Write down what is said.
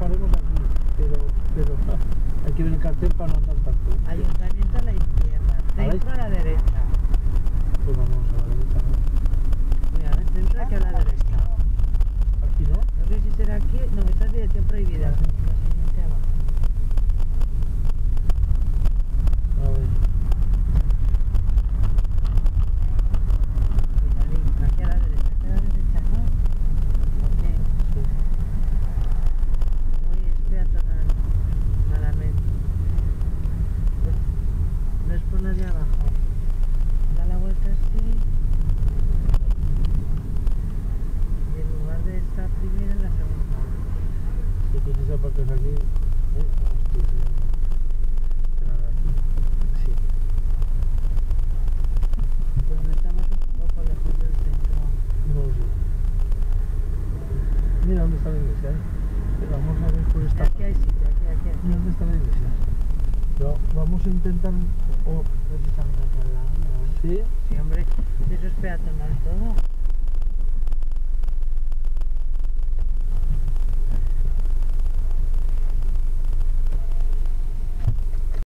paremos aquí, pero, pero hay que ver el cartel para no andar tanto. Ayuntamiento a la izquierda, ¿A la centro a la derecha. Pues vamos a la derecha, ¿no? Mira, el centro aquí a la derecha. Aquí, ¿no? No sé si será aquí. No, esta es dirección prohibida. La siguiente abajo. A ver. Cuidadín, aquí a la derecha, aquí a la derecha, ¿no? Ok. Sí. Hoy es peatonal, claramente. No es por la de abajo. Da la vuelta así. Aparcas aquí, ¿eh? Sí. Sí. Pues no estamos un poco lejos del centro. No lo sé. Mira dónde está la iglesia, ¿eh? Vamos a ver por esta Aquí hay sitio, aquí, aquí, aquí. Mira dónde está la iglesia. Pero vamos a intentar... Oh, Pues estamos aquí al lado, ¿no? ¿Sí? Sí, hombre, eso es peatonal todo.